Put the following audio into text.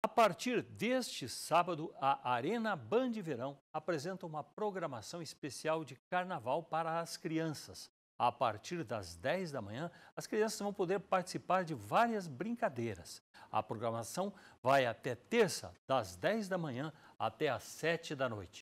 A partir deste sábado, a Arena Band Verão apresenta uma programação especial de carnaval para as crianças. A partir das 10 da manhã, as crianças vão poder participar de várias brincadeiras. A programação vai até terça, das 10 da manhã até às 7 da noite.